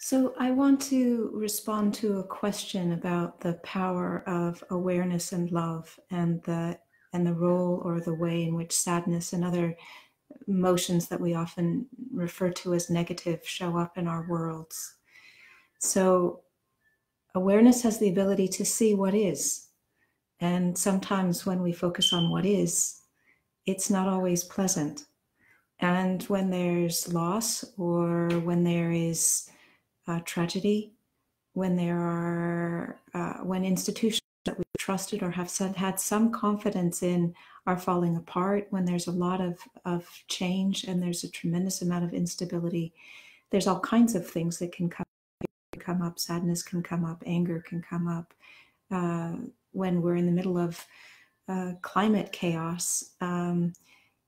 So, I want to respond to a question about the power of awareness and love and the and the role or the way in which sadness and other emotions that we often refer to as negative show up in our worlds. So, awareness has the ability to see what is. And sometimes when we focus on what is, it's not always pleasant. And when there's loss or when there is uh, tragedy, when there are uh, when institutions that we've trusted or have said, had some confidence in are falling apart, when there's a lot of, of change and there's a tremendous amount of instability, there's all kinds of things that can come, come up. Sadness can come up, anger can come up. Uh, when we're in the middle of uh, climate chaos, um,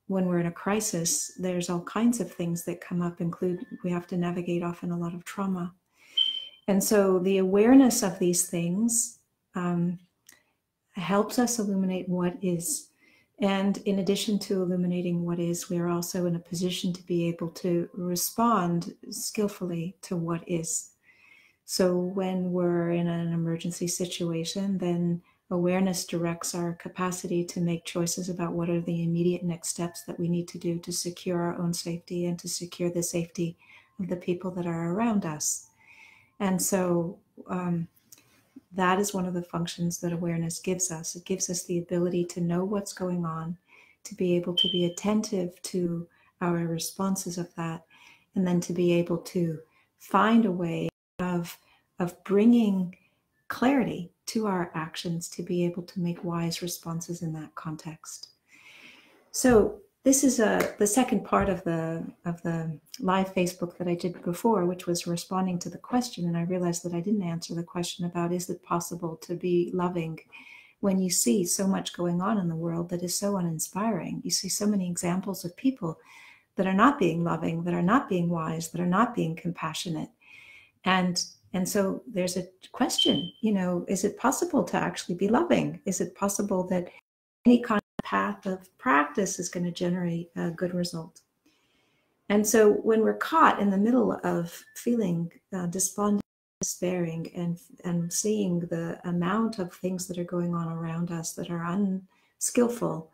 when we're in a crisis, there's all kinds of things that come up, include we have to navigate often a lot of trauma. And so the awareness of these things um, helps us illuminate what is. And in addition to illuminating what is, we are also in a position to be able to respond skillfully to what is. So when we're in an emergency situation, then Awareness directs our capacity to make choices about what are the immediate next steps that we need to do to secure our own safety and to secure the safety of the people that are around us. And so um, that is one of the functions that awareness gives us. It gives us the ability to know what's going on, to be able to be attentive to our responses of that, and then to be able to find a way of, of bringing clarity to our actions to be able to make wise responses in that context. So this is a, uh, the second part of the of the live Facebook that I did before, which was responding to the question, and I realized that I didn't answer the question about is it possible to be loving when you see so much going on in the world that is so uninspiring. You see so many examples of people that are not being loving, that are not being wise, that are not being compassionate, and and so there's a question, you know, is it possible to actually be loving? Is it possible that any kind path of practice is going to generate a good result? And so when we're caught in the middle of feeling uh, despondent, despairing, and, and seeing the amount of things that are going on around us that are unskillful,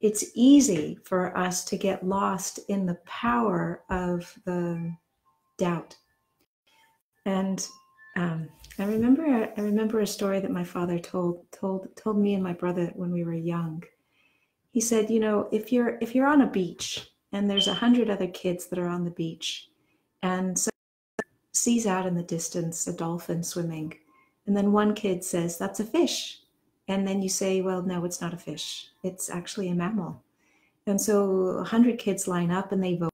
it's easy for us to get lost in the power of the doubt and um, I remember I remember a story that my father told told told me and my brother when we were young. He said, you know, if you're if you're on a beach and there's a hundred other kids that are on the beach, and so sees out in the distance a dolphin swimming, and then one kid says that's a fish, and then you say, well, no, it's not a fish. It's actually a mammal. And so a hundred kids line up and they vote,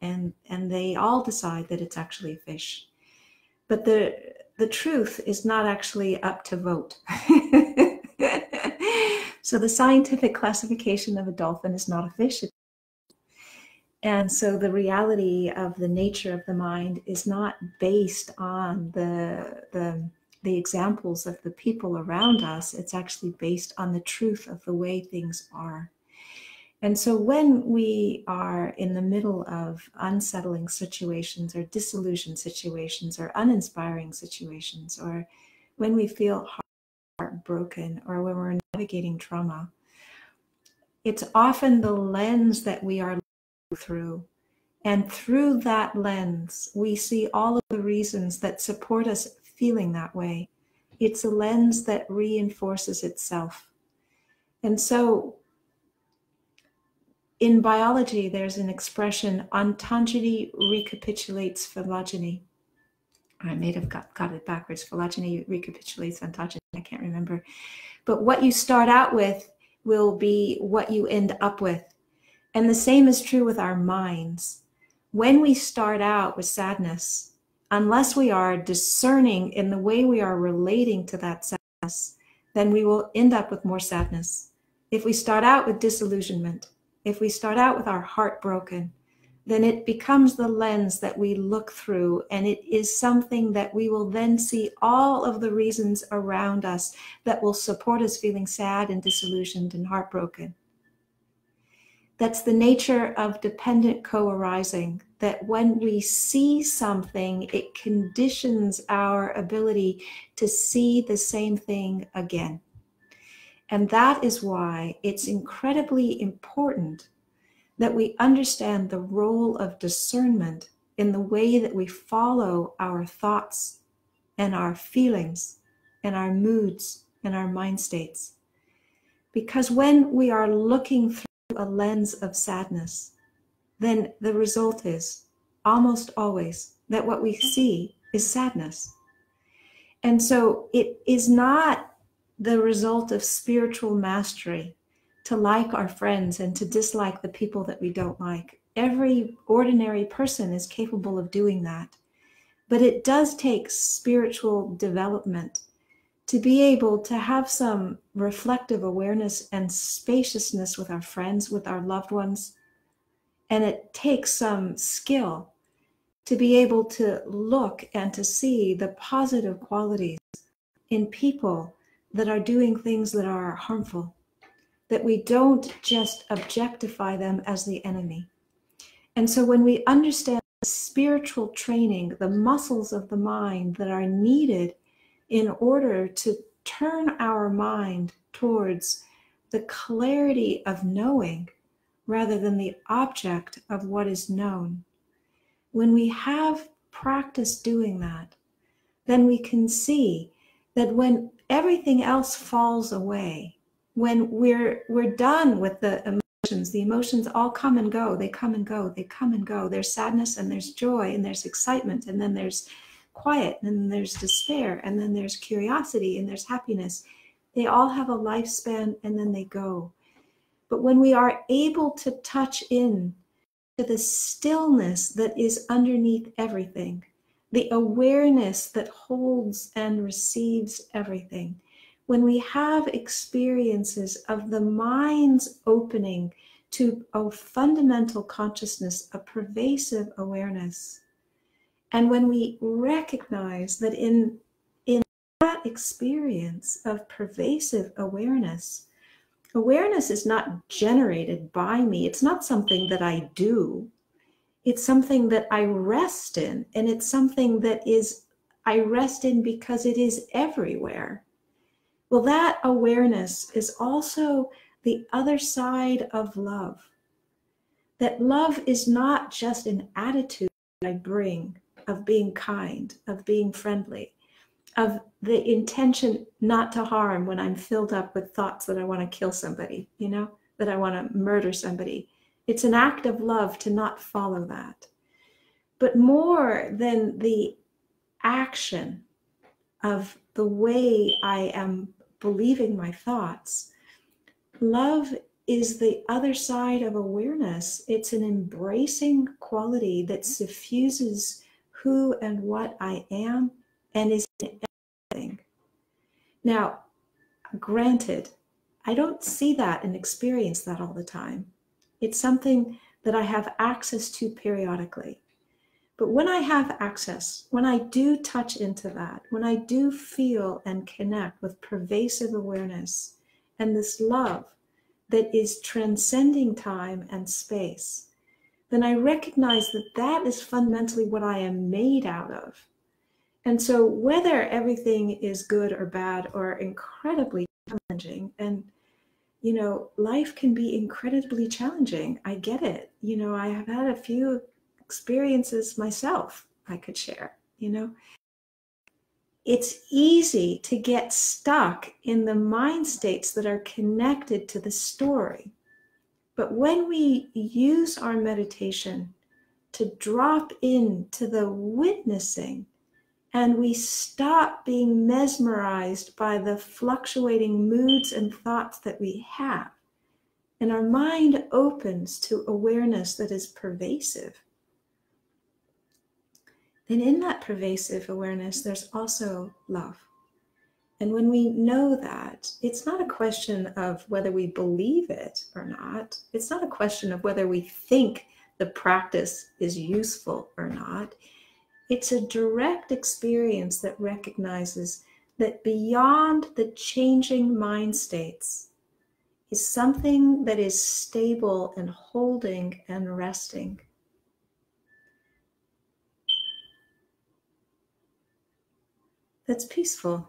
and and they all decide that it's actually a fish but the the truth is not actually up to vote. so the scientific classification of a dolphin is not a fish. And so the reality of the nature of the mind is not based on the the the examples of the people around us. It's actually based on the truth of the way things are. And so when we are in the middle of unsettling situations or disillusioned situations or uninspiring situations, or when we feel heartbroken or when we're navigating trauma, it's often the lens that we are through. And through that lens, we see all of the reasons that support us feeling that way. It's a lens that reinforces itself. And so in biology, there's an expression, ontogeny recapitulates phylogeny. I may have got, got it backwards. Phylogeny recapitulates ontogeny. I can't remember. But what you start out with will be what you end up with. And the same is true with our minds. When we start out with sadness, unless we are discerning in the way we are relating to that sadness, then we will end up with more sadness. If we start out with disillusionment, if we start out with our heart broken, then it becomes the lens that we look through, and it is something that we will then see all of the reasons around us that will support us feeling sad and disillusioned and heartbroken. That's the nature of dependent co arising, that when we see something, it conditions our ability to see the same thing again. And that is why it's incredibly important that we understand the role of discernment in the way that we follow our thoughts and our feelings and our moods and our mind states. Because when we are looking through a lens of sadness, then the result is almost always that what we see is sadness. And so it is not the result of spiritual mastery to like our friends and to dislike the people that we don't like. Every ordinary person is capable of doing that. But it does take spiritual development to be able to have some reflective awareness and spaciousness with our friends, with our loved ones. And it takes some skill to be able to look and to see the positive qualities in people that are doing things that are harmful, that we don't just objectify them as the enemy. And so when we understand the spiritual training, the muscles of the mind that are needed in order to turn our mind towards the clarity of knowing rather than the object of what is known. When we have practice doing that, then we can see that when everything else falls away, when we're we're done with the emotions, the emotions all come and go, they come and go, they come and go. There's sadness and there's joy and there's excitement and then there's quiet, and then there's despair, and then there's curiosity, and there's happiness. They all have a lifespan and then they go. But when we are able to touch in to the stillness that is underneath everything, the awareness that holds and receives everything, when we have experiences of the mind's opening to a fundamental consciousness, a pervasive awareness, and when we recognize that in, in that experience of pervasive awareness, awareness is not generated by me, it's not something that I do. It's something that I rest in, and it's something that is I rest in because it is everywhere. Well, that awareness is also the other side of love. That love is not just an attitude I bring, of being kind, of being friendly, of the intention not to harm when I'm filled up with thoughts that I want to kill somebody, you know, that I want to murder somebody. It's an act of love to not follow that. But more than the action of the way I am believing my thoughts, love is the other side of awareness. It's an embracing quality that suffuses who and what I am and is everything. Now, granted, I don't see that and experience that all the time. It's something that I have access to periodically. But when I have access, when I do touch into that, when I do feel and connect with pervasive awareness and this love that is transcending time and space, then I recognize that that is fundamentally what I am made out of. And so, whether everything is good or bad or incredibly challenging, and you know, life can be incredibly challenging. I get it. You know, I have had a few experiences myself I could share, you know. It's easy to get stuck in the mind states that are connected to the story. But when we use our meditation to drop into the witnessing and we stop being mesmerized by the fluctuating moods and thoughts that we have, and our mind opens to awareness that is pervasive, then in that pervasive awareness, there's also love. And when we know that, it's not a question of whether we believe it or not. It's not a question of whether we think the practice is useful or not. It's a direct experience that recognizes that beyond the changing mind states is something that is stable and holding and resting. That's peaceful,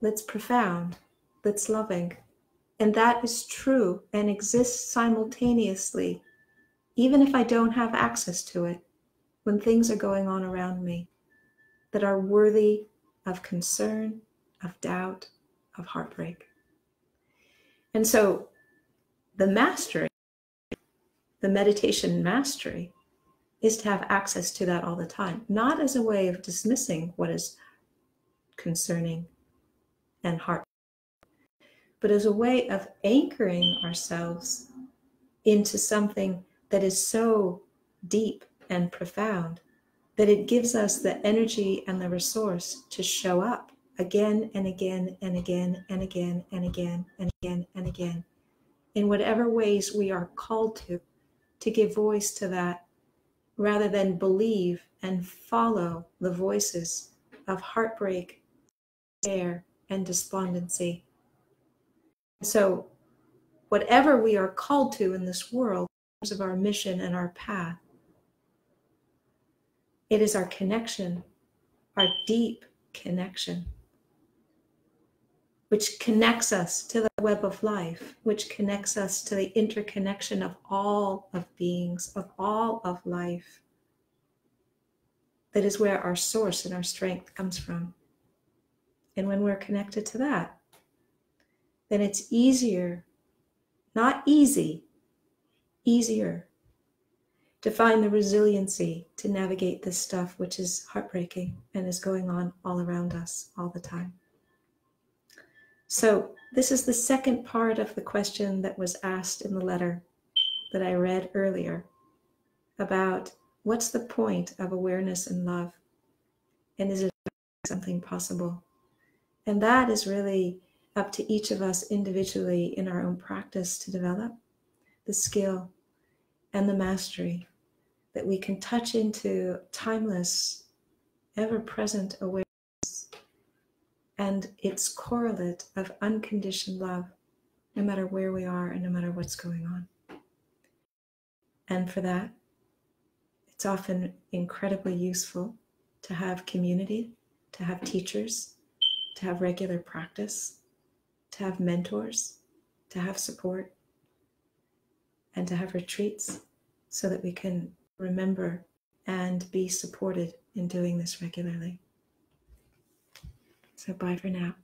that's profound, that's loving. And that is true and exists simultaneously, even if I don't have access to it, when things are going on around me that are worthy of concern, of doubt, of heartbreak. And so the mastery, the meditation mastery, is to have access to that all the time, not as a way of dismissing what is concerning and heart, but as a way of anchoring ourselves into something that is so deep and profound that it gives us the energy and the resource to show up again and again and again and again and again and again and again in whatever ways we are called to to give voice to that rather than believe and follow the voices of heartbreak, despair, and despondency. So, whatever we are called to in this world, in terms of our mission and our path, it is our connection, our deep connection which connects us to the web of life, which connects us to the interconnection of all of beings, of all of life. That is where our source and our strength comes from. And when we're connected to that, then it's easier, not easy, easier to find the resiliency to navigate this stuff, which is heartbreaking and is going on all around us all the time. So, this is the second part of the question that was asked in the letter that I read earlier about what's the point of awareness and love? And is it something possible? And that is really up to each of us individually in our own practice to develop the skill and the mastery that we can touch into timeless, ever present awareness and its correlate of unconditioned love, no matter where we are and no matter what's going on. And for that, it's often incredibly useful to have community, to have teachers, to have regular practice, to have mentors, to have support, and to have retreats so that we can remember and be supported in doing this regularly. So bye for now.